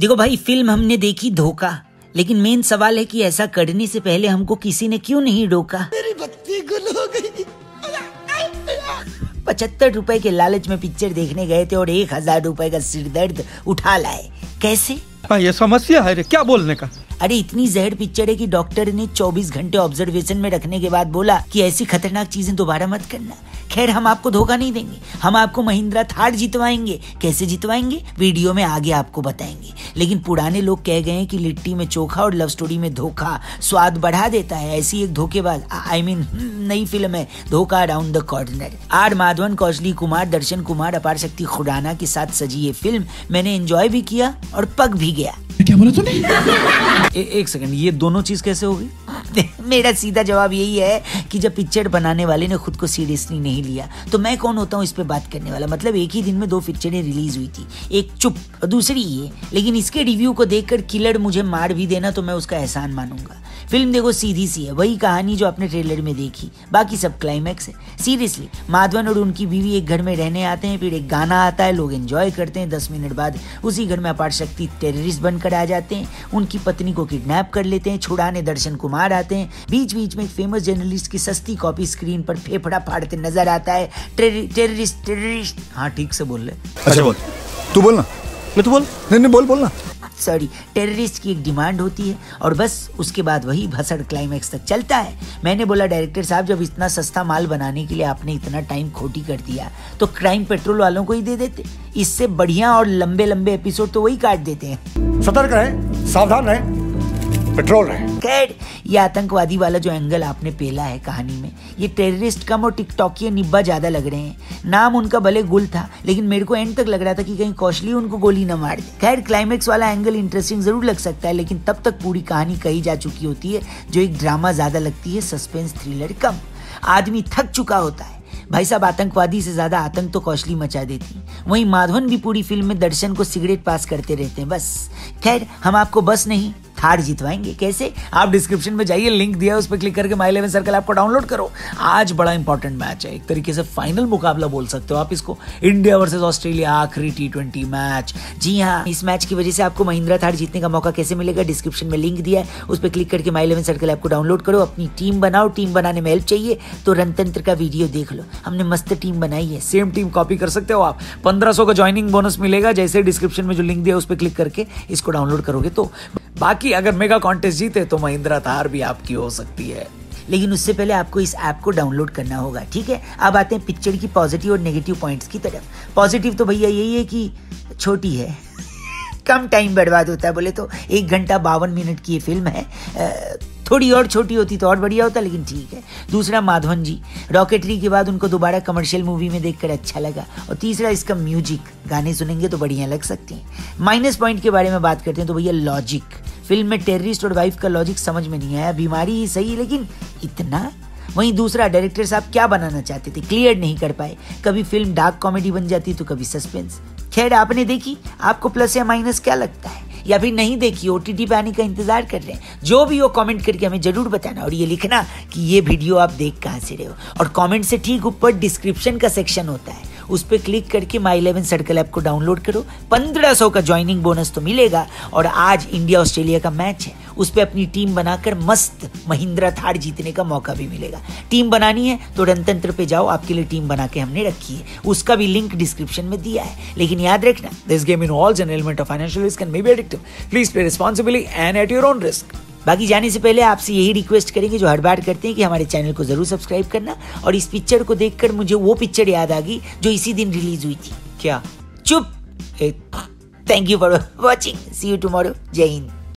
देखो भाई फ़िल्म हमने देखी धोखा लेकिन मेन सवाल है कि ऐसा करने से पहले हमको किसी ने क्यों नहीं रोका? मेरी बत्ती गुल हो गई। पचहत्तर रुपए के लालच में पिक्चर देखने गए थे और एक हज़ार रूपए का सिर दर्द उठा लाए। कैसे? हाँ ये समस्या है रे क्या बोलने का? अरे इतनी जहर पिक्चर है कि डॉक्टर ने 24 घंटे ऑब्जर्वेशन में रखने के बाद बोला कि ऐसी खतरनाक चीज़ें दोबारा मत करना। खैर हम आपको धोखा नहीं देंगे। हम आपको महिंद्रा थार जितवाएँगे। कैसे जितवाएँगे? वीडियो में आगे आपको बताएँगे। लेकिन पुराने लोग कह गए हैं कि लिट्टी में चोखा और लव स्टोरी में धोखा स्वाद बढ़ा देता है। ऐसी एक धोखेबाज आई मीन नई फ़िल्म है Dhokha around the corner R Madhavan Khushali Kumar Darshan Kumar Aparshakti Khurana के साथ सजी ये फ़िल्म। मैंने एंजॉय भी किया और पक भी गया। क्या बोला तूने? एक सेकंड ये दोनों चीज़ कैसे होगी मेरा सीधा जवाब यही है कि जब पिक्चर बनाने वाले ने खुद को सीरियसली नहीं लिया तो मैं कौन होता हूँ इस पर बात करने वाला? मतलब एक ही दिन में दो पिक्चरें रिलीज़ हुई थी। एक चुप, दूसरी ये। लेकिन इसके रिव्यू को देखकर किलर मुझे मार भी देना तो मैं उसका एहसान मानूँगा। फ़िल्म देखो सीधी सी है। वही कहानी जो आपने ट्रेलर में देखी। बाकी सब क्लाइमैक्स है। सीरियसली माधवन और उनकी बीवी एक घर में रहने आते हैं फिर एक गाना आता है लोग एंजॉय करते हैं। दस मिनट बाद उसी घर में अपार शक्ति टेररिस्ट बनकर आ जाते हैं। उनकी पत्नी को किडनैप कर लेते हैं छुड़ाने दर्शन कुमार आते हैं। बीच बीच में एक फ़ेमस जर्नलिस्ट की सस्ती कॉपी स्क्रीन पर फेफड़ा फाड़ते नज़र आता है। टेररिस्ट टेररिस्ट हाँ ठीक से बोल ले। अच्छा बोल। तू बोल ना। मैं तो बोल। नहीं नहीं बोल बोल ना। सॉरी टेररिस्ट की एक डिमांड होती है और बस उसके बाद वही भसड़ क्लाइमैक्स तक चलता है। मैंने बोला डायरेक्टर साहब, जब इतना सस्ता माल बनाने के लिए आपने इतना टाइम खोटी कर दिया तो क्राइम पेट्रोल वालों को ही दे देते। इससे बढ़िया और लंबे लंबे एपिसोड तो वही काट देते हैं। सतर्क रहे, सावधान रहे। पेट्रोल रहे खैर, ये आतंकवादी वाला जो एंगल आपने पेला है कहानी में, ये टेररिस्ट कम और टिकटॉकी निब्बा ज़्यादा लग रहे हैं। नाम उनका भले गुल था, लेकिन मेरे को एंड तक लग रहा था कि कहीं कौशली उनको गोली न मार दे। खैर क्लाइमेक्स वाला एंगल इंटरेस्टिंग ज़रूर लग सकता है, लेकिन तब तक पूरी कहानी कही जा चुकी होती है, जो एक ड्रामा ज़्यादा लगती है सस्पेंस थ्रिलर कम। आदमी थक चुका होता है। भाई साहब, आतंकवादी से ज़्यादा आतंक तो कौशली मचा देती। वहीं माधवन भी पूरी फ़िल्म में दर्शन को सिगरेट पास करते रहते हैं, बस। खैर, हम आपको बस नहीं थार जितवाएँगे। कैसे? आप डिस्क्रिप्शन में जाइए लिंक दिया है, उस पर क्लिक करके माई इलेवन सर्कल आपको डाउनलोड करो। आज बड़ा इंपॉर्टेंट मैच है। एक तरीके से फाइनल मुकाबला बोल सकते हो आप इसको। इंडिया वर्सेस ऑस्ट्रेलिया आखिरी टी ट्वेंटी मैच जी हाँ इस मैच की वजह से आपको महिंद्रा थार जीतने का मौका कैसे मिलेगा? डिस्क्रिप्शन में लिंक दिया है, उस पर क्लिक करके माई इलेवन सर्कल आपको डाउनलोड करो। अपनी टीम बनाओ टीम बनाने में हेल्प चाहिए तो रणतंत्र का वीडियो देख लो। हमने मस्त टीम बनाई है। सेम टीम कॉपी कर सकते हो आप। पंद्रह का ज्वाइनिंग बोनस मिलेगा, जैसे डिस्क्रिप्शन में जो लिंक दिया उस पर क्लिक करके इसको डाउनलोड करोगे तो। बाकी अगर मेगा कॉन्टेस्ट जीते तो महिंद्रा थार भी आपकी हो सकती है। लेकिन उससे पहले आपको इस ऐप को डाउनलोड करना होगा, ठीक है? अब आते हैं पिक्चर की पॉजिटिव और नेगेटिव पॉइंट्स की तरफ़। पॉजिटिव तो भैया यही है कि छोटी है। कम टाइम बर्बाद होता है, बोले तो एक घंटा बावन मिनट की ये फ़िल्म है। थोड़ी और छोटी होती तो और बढ़िया होता, लेकिन ठीक है। दूसरा माधवन जी रॉकेटरी के बाद उनको दोबारा कमर्शियल मूवी में देखकर अच्छा लगा। और तीसरा इसका म्यूज़िक गाने सुनेंगे तो बढ़िया लग सकते हैं। माइनस पॉइंट के बारे में बात करते हैं तो भैया लॉजिक फ़िल्म में टेररिस्ट और वाइफ का लॉजिक समझ में नहीं आया, बीमारी ही सही, लेकिन इतना? वहीं दूसरा डायरेक्टर साहब क्या बनाना चाहते थे? क्लियर नहीं कर पाए। कभी फ़िल्म डार्क कॉमेडी बन जाती तो कभी सस्पेंस खैर, आपने देखी? आपको प्लस या माइनस क्या लगता है? या फिर नहीं देखी? ओ टी पे आने का इंतज़ार कर रहे हैं। जो भी हो कमेंट करके हमें ज़रूर बताना और ये लिखना कि ये वीडियो आप देख कहाँ से रहे हो? और कमेंट से ठीक ऊपर डिस्क्रिप्शन का सेक्शन होता है। उस पर क्लिक करके माई इलेवन सर्कल ऐप को डाउनलोड करो। पंद्रह सौ का ज्वाइनिंग बोनस तो मिलेगा और आज इंडिया ऑस्ट्रेलिया का मैच है। उस पर अपनी टीम बनाकर मस्त महिंद्रा थार जीतने का मौका भी मिलेगा। टीम बनानी है तो रणतंत्र पे जाओ, आपके लिए टीम बना के हमने रखी है। उसका भी लिंक डिस्क्रिप्शन में दिया है। लेकिन याद रखना this game involves an element of financial risk and may be addictive please play responsibly and at your own risk बाकी जाने से पहले आपसे यही रिक्वेस्ट करेंगे, जो हर बार करते हैं कि हमारे चैनल को ज़रूर सब्सक्राइब करना और इस पिक्चर को देखकर मुझे वो पिक्चर याद आ गई जो इसी दिन रिलीज़ हुई थी। क्या? चुप! Thank you for watching see you tomorrow जय हिंद